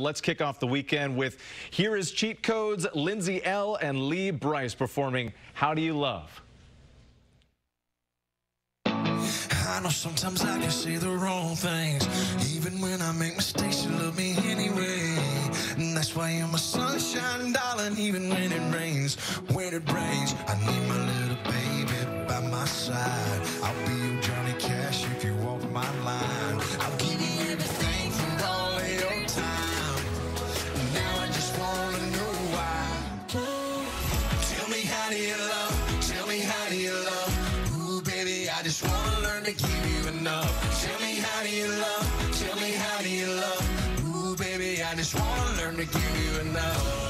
Let's kick off the weekend with Here is Cheat Codes, Lindsay Ell and Lee Brice performing How Do You Love? I know sometimes I can say the wrong things. Even when I make mistakes, you love me anyway. And that's why you're my sunshine, darling, even when it rains. When it rains, I need you love? Tell me how do you love? Ooh, baby, I just wanna learn to give you enough. Tell me how do you love? Tell me how do you love? Ooh, baby, I just wanna learn to give you enough.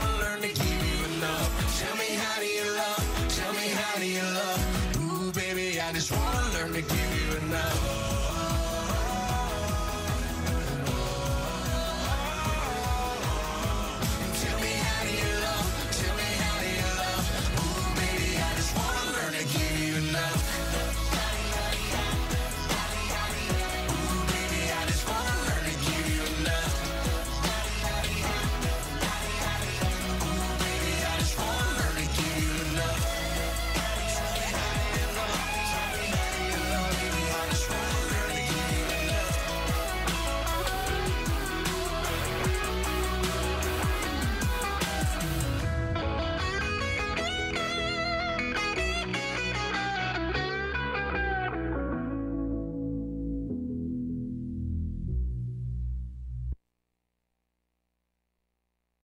love? Tell me how do you love? Ooh, baby, I just wanna learn to give you enough.